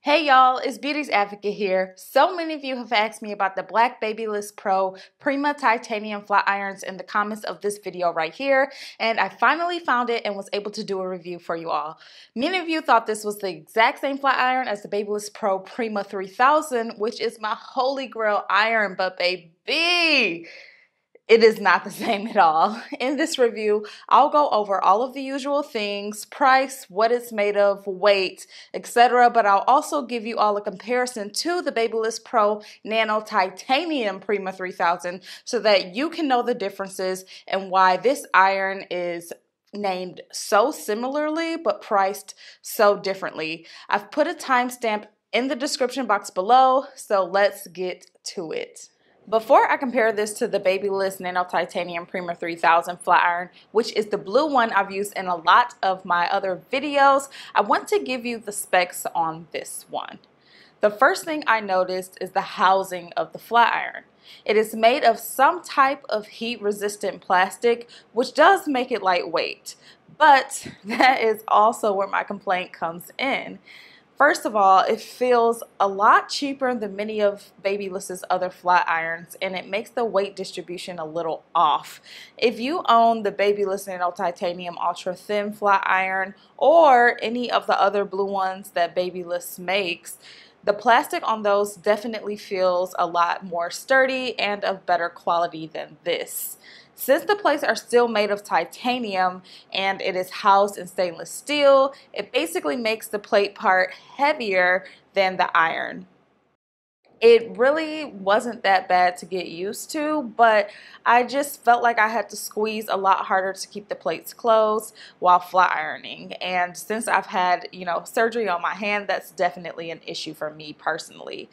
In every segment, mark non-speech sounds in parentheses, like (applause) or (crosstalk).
Hey y'all, it's Beauty's Advocate here. So many of you have asked me about the Black Babyliss Pro Prima Titanium Flat Irons in the comments of this video right here, and I finally found it and was able to do a review for you all. Many of you thought this was the exact same flat iron as the Babyliss Pro Prima 3000, which is my holy grail iron, but baby, it is not the (laughs) same at all. In this review, I'll go over all of the usual things, price, what it's made of, weight, etc. But I'll also give you all a comparison to the Babyliss Pro Nano Titanium Prima 3000 so that you can know the differences and why this iron is named so similarly but priced so differently. I've put a timestamp in the description box below, so let's get to it. Before I compare this to the Babyliss Nano Titanium Prima 3000 flat iron, which is the blue one I've used in a lot of my other videos, I want to give you the specs on this one. The first thing I noticed is the housing of the flat iron. It is made of some type of heat resistant plastic, which does make it lightweight. But (laughs) that is also where my complaint comes in. First of all, it feels a lot cheaper than many of Babyliss's other flat irons and it makes the weight distribution a little off. If you own the Babyliss Nano Titanium Ultra Thin Flat Iron or any of the other blue ones that Babyliss makes, the plastic on those definitely feels a lot more sturdy and of better quality than this. Since the plates are still made of titanium and it is housed in stainless steel, it basically makes the plate part heavier than the iron. It really wasn't that bad to get used to, but I just felt like I had to squeeze a lot harder to keep the plates closed while flat ironing. And since I've had, you know, surgery on my hand, that's definitely an issue for me personally.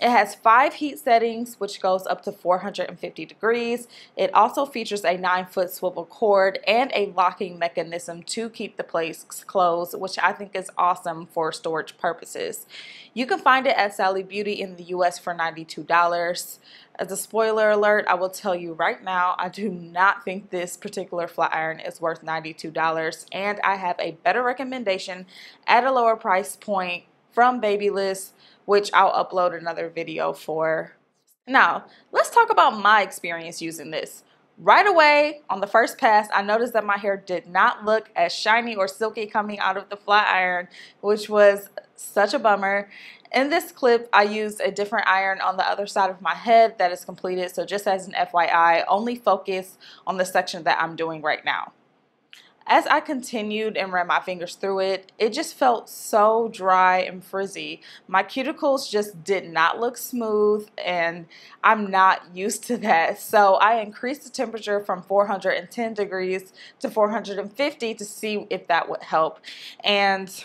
It has five heat settings, which goes up to 450 degrees. It also features a 9 foot swivel cord and a locking mechanism to keep the place closed, which I think is awesome for storage purposes. You can find it at Sally Beauty in the US for $92. As a spoiler alert, I will tell you right now, I do not think this particular flat iron is worth $92 and I have a better recommendation at a lower price point from Babyliss which I'll upload another video for. Now, let's talk about my experience using this. Right away, on the first pass, I noticed that my hair did not look as shiny or silky coming out of the flat iron, which was such a bummer. In this clip, I used a different iron on the other side of my head that is completed, so just as an FYI, only focus on the section that I'm doing right now as I continued and ran my fingers through it, it just felt so dry and frizzy. My cuticles just did not look smooth and I'm not used to that. (laughs) So I increased the temperature from 410 degrees to 450 to see if that would help. And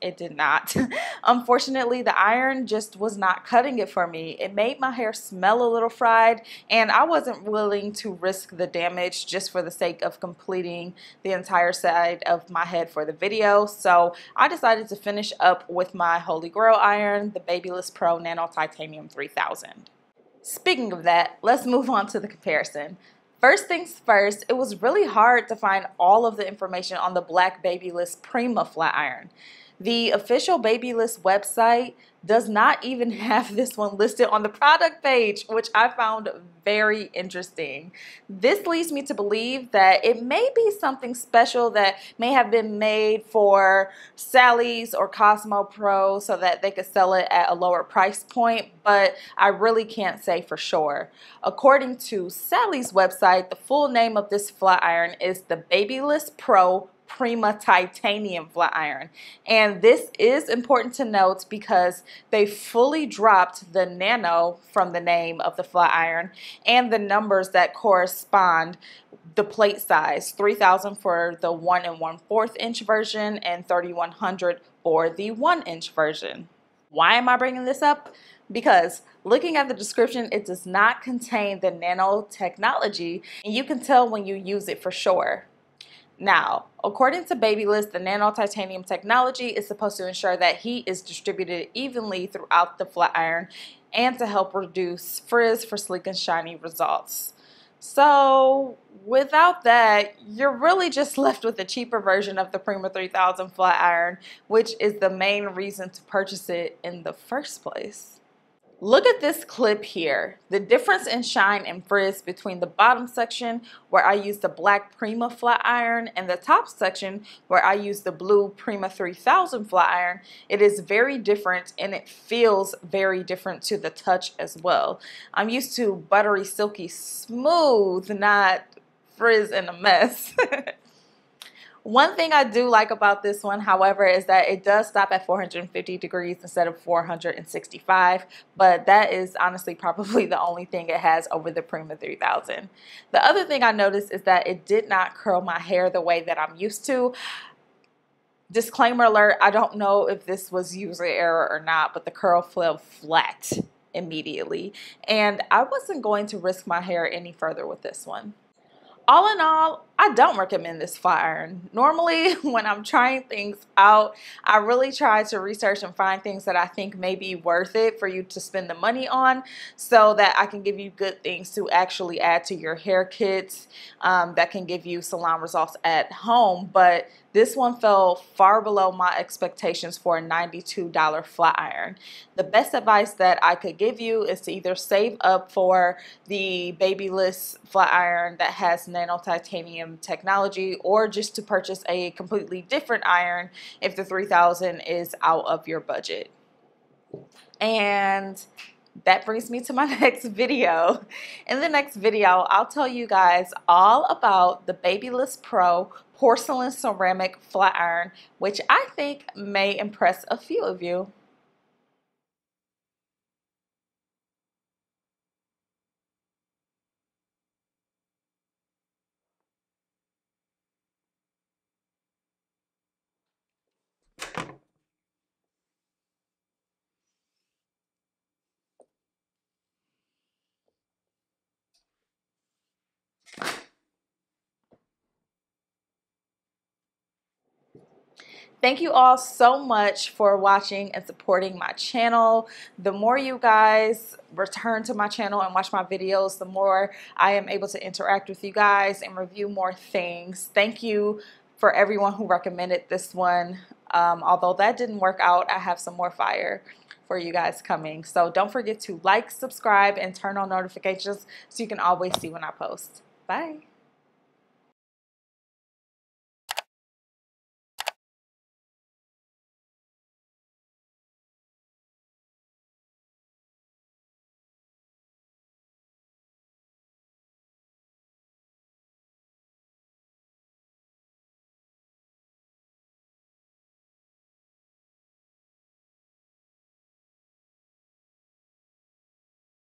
it did not. (laughs) Unfortunately, the iron just was not cutting it for me. It made my hair smell a little fried, and I wasn't willing to risk the damage just for the sake of completing the entire side of my head for the video. So I decided to finish up with my Holy Grail iron, the Babyliss Pro Nano Titanium 3000. Speaking of that, let's move on to the comparison. First things first, it was really hard to find all of the information on the Black Babyliss Prima flat iron. The official Babyliss website does not even (laughs) have this one listed on the product page, which I found very interesting. This leads me to believe that it may be something special that may have been made for Sally's or Cosmo Prof so that they could sell it at a lower price point, but I really can't say for sure. According to Sally's website, the full name of this flat iron is the Babyliss Pro Prima titanium flat iron. And this is important to note because they fully dropped the nano from the name of the flat iron and the numbers that correspond the plate size 3000 for the 1 and 1 4th inch version and 3100 for the 1 inch version. Why am I bringing this up? Because looking at the description, it does not contain the nanotechnology, and you can tell when you use it for sure. Now, according to Babyliss, the nano titanium technology is supposed to ensure that heat is distributed evenly throughout the flat iron and to help reduce frizz for sleek and shiny results. So without that, you're really just (laughs) left with a cheaper version of the Prima 3000 flat iron, which is the main reason to purchase it in the first place. Look at this clip here. The difference in shine and frizz between the bottom section where I use the black Prima flat iron and the top section where I use the blue Prima 3000 flat iron. It is very different and it feels very different to the touch as well. I'm used to buttery, silky, smooth, not frizz and a mess. (laughs) One thing I do like about this one, however, is that it does stop at 450 degrees instead of 465, but that is honestly (laughs) probably the only thing it has over the Prima 3000. The other thing I noticed is that it did not curl my hair the way that I'm used to. Disclaimer alert, I don't know if this was user error or not, but the curl fell flat immediately. And I wasn't going to risk my hair any further with this one all in all, I don't recommend this flat iron. Normally, (laughs) when I'm trying things out, I really try to research and find things that I think may be worth it for you to spend the money on so that I can give you good things to actually add to your hair kits um, that can give you salon results at home. But this one fell far below my expectations for a $92 flat iron. The best advice that I could give you is to either save up for the Babyliss flat iron that has nano titanium technology or just to purchase a completely different iron if the 3000 is out of your budget. And that brings me to my (laughs) next video. In the next video, I'll tell you guys all about the Babyliss Pro porcelain ceramic flat iron, which I think may impress a few of you. Thank you all so much for watching and supporting my channel. The more you guys return to my channel and watch my videos, the more I am able to interact with you guys and review more things. Thank you for everyone who recommended this one. Um, although that didn't work out, I have some more fire for you guys coming. So don't forget to like, subscribe, and turn on notifications so you can always see when I post. Bye.